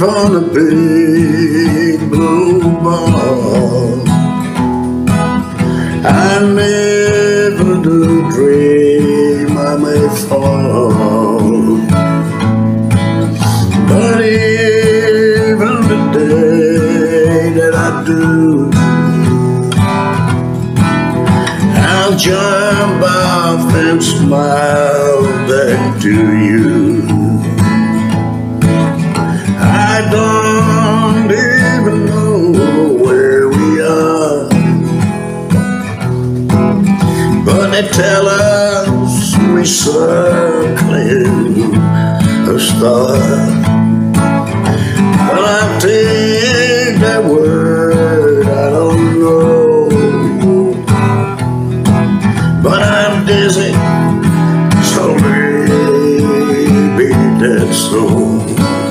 a big blue ball. I never do dream I may fall. But even the day that I do, I'll jump off and smile back to you. We're circling a star. I'll take that word, I don't know, but I'm dizzy, so maybe that's so.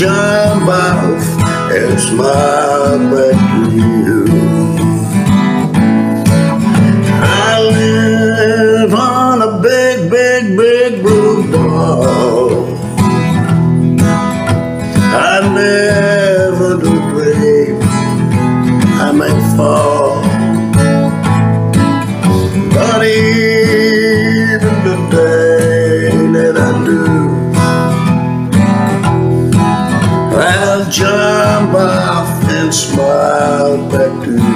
your mouth and smile back to you. I live on a big, big, big blue ball. I never do dream I may fall. Smile back to